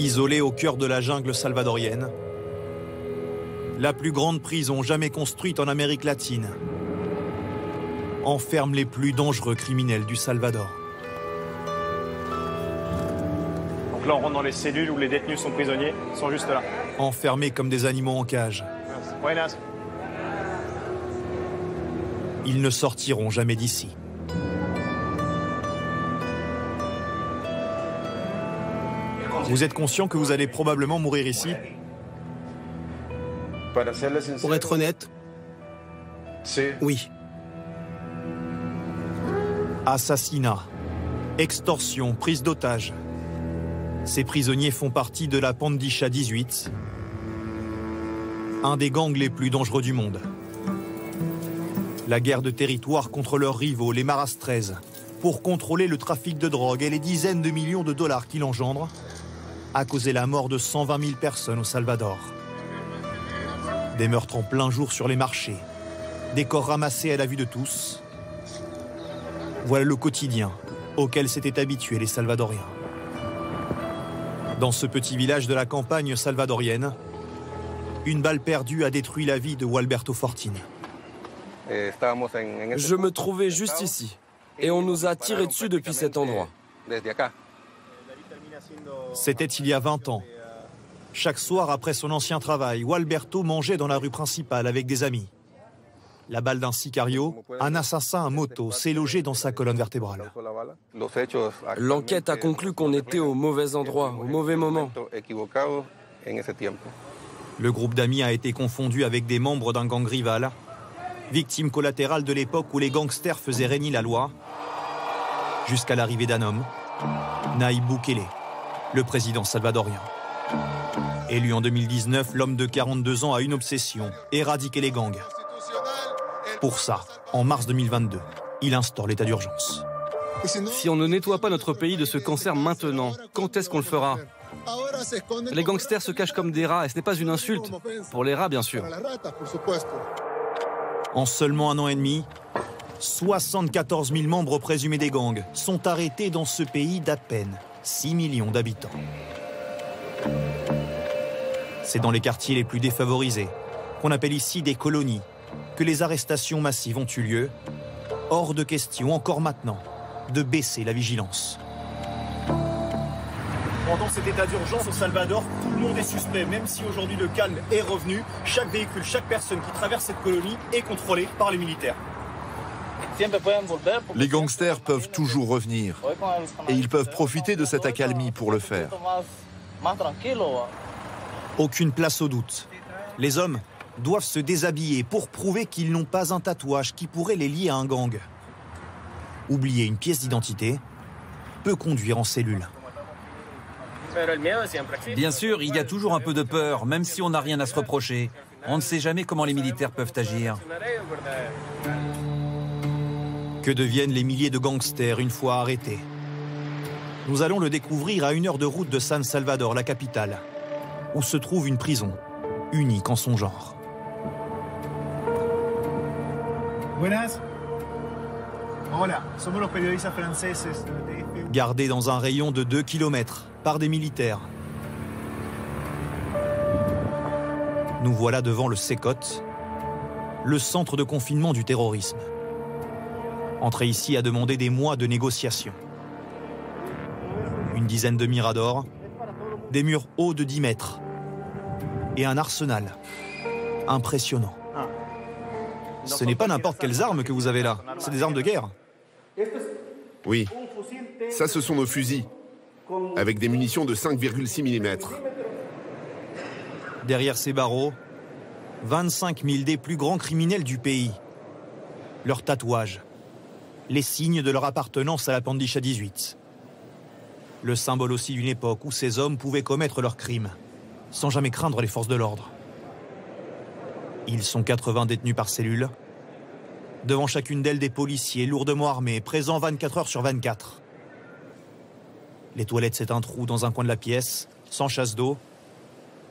Isolée au cœur de la jungle salvadorienne, la plus grande prison jamais construite en Amérique latine enferme les plus dangereux criminels du Salvador. Donc là, on rentre dans les cellules où les détenus sont prisonniers, ils sont juste là. Enfermés comme des animaux en cage. Ils ne sortiront jamais d'ici. Vous êtes conscient que vous allez probablement mourir ici Pour être honnête, oui. Assassinat, extorsion, prise d'otages. Ces prisonniers font partie de la Pandisha 18, un des gangs les plus dangereux du monde. La guerre de territoire contre leurs rivaux, les Maras 13, pour contrôler le trafic de drogue et les dizaines de millions de dollars qu'il engendre, a causé la mort de 120 000 personnes au Salvador. Des meurtres en plein jour sur les marchés, des corps ramassés à la vue de tous. Voilà le quotidien auquel s'étaient habitués les Salvadoriens. Dans ce petit village de la campagne salvadorienne, une balle perdue a détruit la vie de Walberto Fortini. Je me trouvais juste ici. Et on nous a tiré dessus depuis cet endroit. C'était il y a 20 ans. Chaque soir après son ancien travail, Walberto mangeait dans la rue principale avec des amis. La balle d'un sicario, un assassin à moto s'est logé dans sa colonne vertébrale. L'enquête a conclu qu'on était au mauvais endroit, au mauvais moment. Le groupe d'amis a été confondu avec des membres d'un gang rival, victime collatérale de l'époque où les gangsters faisaient régner la loi, jusqu'à l'arrivée d'un homme, Naïb Boukele, le président salvadorien. Élu en 2019, l'homme de 42 ans a une obsession, éradiquer les gangs. Pour ça, en mars 2022, il instaure l'état d'urgence. Si on ne nettoie pas notre pays de ce cancer maintenant, quand est-ce qu'on le fera? Les gangsters se cachent comme des rats et ce n'est pas une insulte. Pour les rats, bien sûr. En seulement un an et demi, 74 000 membres présumés des gangs sont arrêtés dans ce pays d'à peine 6 millions d'habitants. C'est dans les quartiers les plus défavorisés, qu'on appelle ici des colonies, que les arrestations massives ont eu lieu. Hors de question, encore maintenant, de baisser la vigilance. Pendant cet état d'urgence au Salvador, tout le monde est suspect. Même si aujourd'hui le calme est revenu, chaque véhicule, chaque personne qui traverse cette colonie est contrôlée par les militaires. Les gangsters peuvent toujours revenir et ils peuvent profiter de cette accalmie pour le faire. Aucune place au doute. Les hommes doivent se déshabiller pour prouver qu'ils n'ont pas un tatouage qui pourrait les lier à un gang. Oublier une pièce d'identité peut conduire en cellule. Bien sûr, il y a toujours un peu de peur, même si on n'a rien à se reprocher. On ne sait jamais comment les militaires peuvent agir. Que deviennent les milliers de gangsters une fois arrêtés Nous allons le découvrir à une heure de route de San Salvador, la capitale, où se trouve une prison, unique en son genre. Buenas. Hola, somos los periodistas franceses de TF. Gardé dans un rayon de 2 km par des militaires. Nous voilà devant le SECOT, le centre de confinement du terrorisme. Entrer ici a demandé des mois de négociations. Une dizaine de miradors, des murs hauts de 10 mètres et un arsenal impressionnant. Ce n'est pas n'importe quelles armes que vous avez là, c'est des armes de guerre. Oui. Ça, ce sont nos fusils, avec des munitions de 5,6 mm. Derrière ces barreaux, 25 000 des plus grands criminels du pays. Leurs tatouages, les signes de leur appartenance à la Pandisha 18. Le symbole aussi d'une époque où ces hommes pouvaient commettre leurs crimes, sans jamais craindre les forces de l'ordre. Ils sont 80 détenus par cellule. Devant chacune d'elles, des policiers lourdement armés, présents 24 heures sur 24. Les toilettes, c'est un trou dans un coin de la pièce, sans chasse d'eau,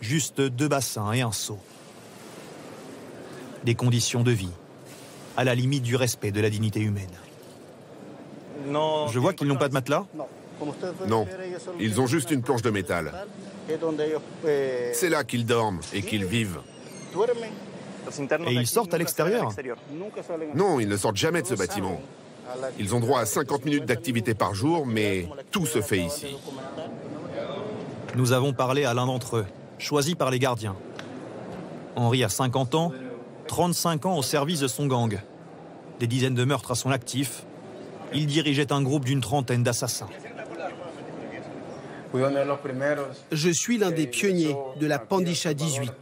juste deux bassins et un seau. Des conditions de vie, à la limite du respect de la dignité humaine. Non. Je vois qu'ils n'ont pas de matelas Non, ils ont juste une planche de métal. C'est là qu'ils dorment et qu'ils vivent. Et ils sortent à l'extérieur Non, ils ne sortent jamais de ce bâtiment. Ils ont droit à 50 minutes d'activité par jour, mais tout se fait ici. Nous avons parlé à l'un d'entre eux, choisi par les gardiens. Henri a 50 ans, 35 ans au service de son gang. Des dizaines de meurtres à son actif. Il dirigeait un groupe d'une trentaine d'assassins. Je suis l'un des pionniers de la Pandisha 18.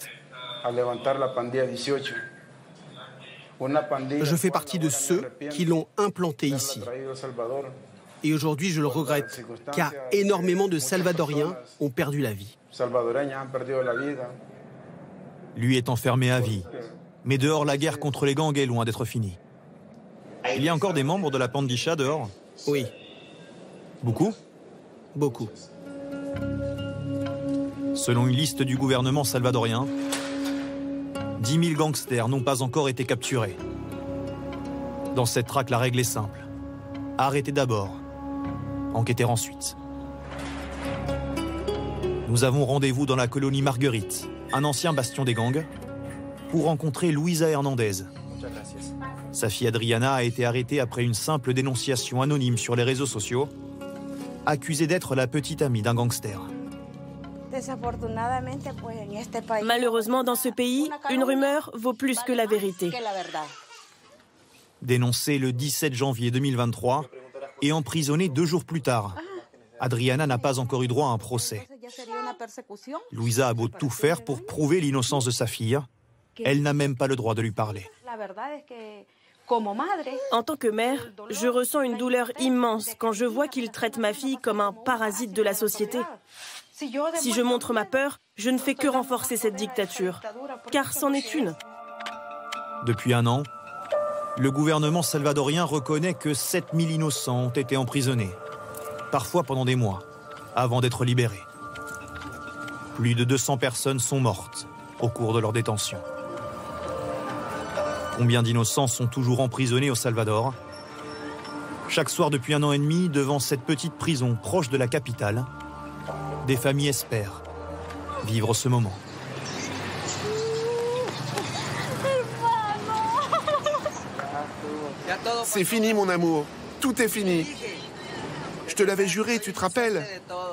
Je fais partie de ceux qui l'ont implanté ici. Et aujourd'hui, je le regrette, car énormément de Salvadoriens ont perdu la vie. Lui est enfermé à vie. Mais dehors, la guerre contre les gangs est loin d'être finie. Il y a encore des membres de la Pandisha dehors Oui. Beaucoup Beaucoup. Selon une liste du gouvernement salvadorien, 10 000 gangsters n'ont pas encore été capturés. Dans cette traque, la règle est simple. Arrêtez d'abord, enquêter ensuite. Nous avons rendez-vous dans la colonie Marguerite, un ancien bastion des gangs, pour rencontrer Luisa Hernandez. Sa fille Adriana a été arrêtée après une simple dénonciation anonyme sur les réseaux sociaux, accusée d'être la petite amie d'un gangster. Malheureusement, dans ce pays, une rumeur vaut plus que la vérité. Dénoncée le 17 janvier 2023 et emprisonnée deux jours plus tard, Adriana n'a pas encore eu droit à un procès. Louisa a beau tout faire pour prouver l'innocence de sa fille, elle n'a même pas le droit de lui parler. En tant que mère, je ressens une douleur immense quand je vois qu'il traite ma fille comme un parasite de la société. Si je montre ma peur, je ne fais que renforcer cette dictature, car c'en est une. Depuis un an, le gouvernement salvadorien reconnaît que 7000 innocents ont été emprisonnés, parfois pendant des mois, avant d'être libérés. Plus de 200 personnes sont mortes au cours de leur détention. Combien d'innocents sont toujours emprisonnés au Salvador Chaque soir depuis un an et demi, devant cette petite prison proche de la capitale, des familles espèrent vivre ce moment. C'est fini, mon amour. Tout est fini. Je te l'avais juré, tu te rappelles?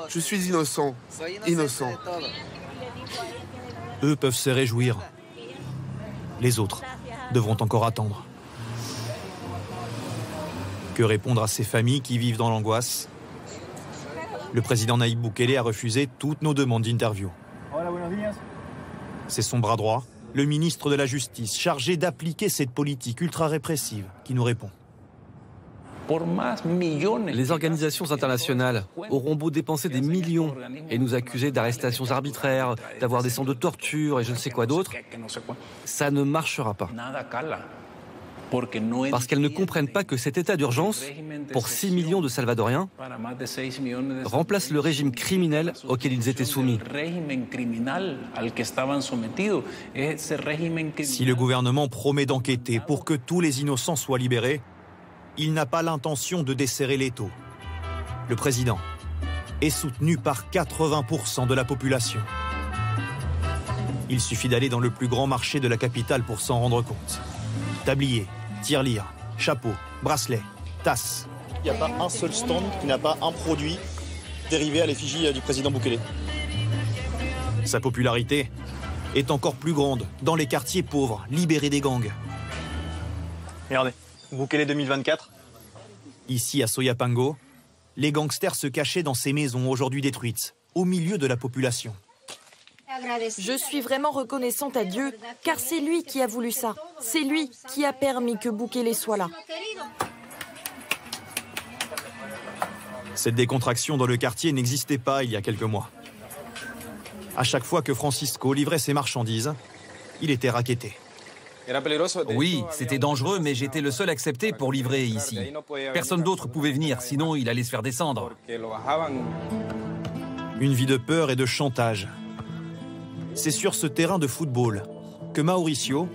Je suis innocent. Innocent. Eux peuvent se réjouir. Les autres devront encore attendre. Que répondre à ces familles qui vivent dans l'angoisse? Le président Naïb Boukele a refusé toutes nos demandes d'interview. C'est son bras droit, le ministre de la Justice, chargé d'appliquer cette politique ultra-répressive, qui nous répond. Les organisations internationales auront beau dépenser des millions et nous accuser d'arrestations arbitraires, d'avoir des centres de torture et je ne sais quoi d'autre, ça ne marchera pas. Parce qu'elles ne comprennent pas que cet état d'urgence, pour 6 millions de Salvadoriens, remplace le régime criminel auquel ils étaient soumis. Si le gouvernement promet d'enquêter pour que tous les innocents soient libérés, il n'a pas l'intention de desserrer l'étau. Le président est soutenu par 80% de la population. Il suffit d'aller dans le plus grand marché de la capitale pour s'en rendre compte. Tablier, tirelire, chapeau, bracelet, tasse. Il n'y a pas un seul stand qui n'a pas un produit dérivé à l'effigie du président Boukele. Sa popularité est encore plus grande dans les quartiers pauvres, libérés des gangs. Regardez, Boukele 2024. Ici à Soyapango, les gangsters se cachaient dans ces maisons aujourd'hui détruites, au milieu de la population. Je suis vraiment reconnaissante à Dieu, car c'est lui qui a voulu ça. C'est lui qui a permis que Boukele soit là. Cette décontraction dans le quartier n'existait pas il y a quelques mois. À chaque fois que Francisco livrait ses marchandises, il était raquetté. Oui, c'était dangereux, mais j'étais le seul accepté pour livrer ici. Personne d'autre pouvait venir, sinon il allait se faire descendre. Une vie de peur et de chantage. C'est sur ce terrain de football que Mauricio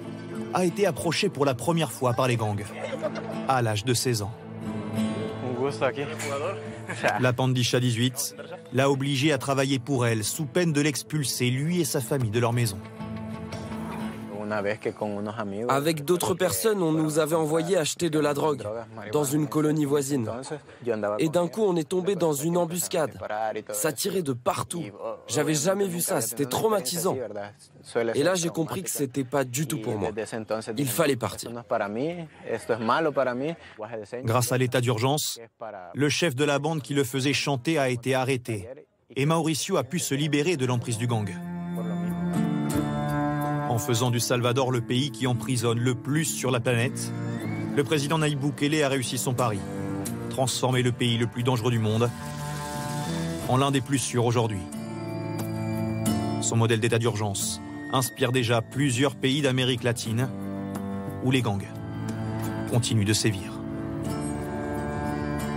a été approché pour la première fois par les gangs, à l'âge de 16 ans. La Pandisha 18 l'a obligé à travailler pour elle, sous peine de l'expulser, lui et sa famille, de leur maison. Avec d'autres personnes, on nous avait envoyé acheter de la drogue dans une colonie voisine. Et d'un coup, on est tombé dans une embuscade. Ça tirait de partout. J'avais jamais vu ça, c'était traumatisant. Et là, j'ai compris que c'était pas du tout pour moi. Il fallait partir. Grâce à l'état d'urgence, le chef de la bande qui le faisait chanter a été arrêté et Mauricio a pu se libérer de l'emprise du gang en faisant du Salvador le pays qui emprisonne le plus sur la planète, le président Naïb Boukele a réussi son pari. Transformer le pays le plus dangereux du monde en l'un des plus sûrs aujourd'hui. Son modèle d'état d'urgence inspire déjà plusieurs pays d'Amérique latine où les gangs continuent de sévir.